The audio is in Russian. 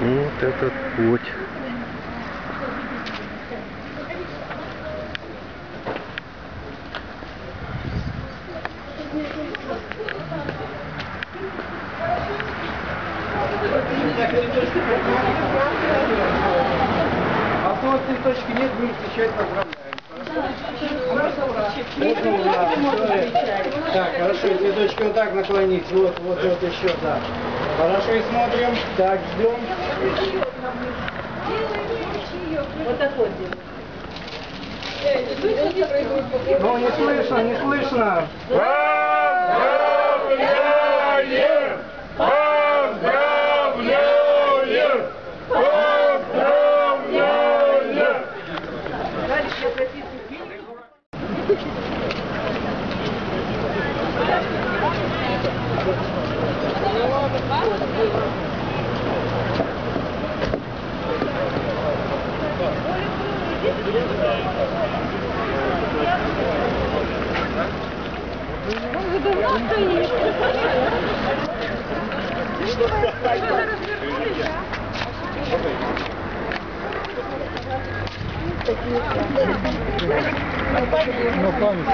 Вот этот путь. А то вот цветочки нет, будем встречать, поздравляем. Так, хорошо, цветочки вот так наклонить. Вот, вот, вот еще, да. Хорошо, и смотрим. Так, ждем. Вот такой делаем. Ну, не слышно, не слышно. На память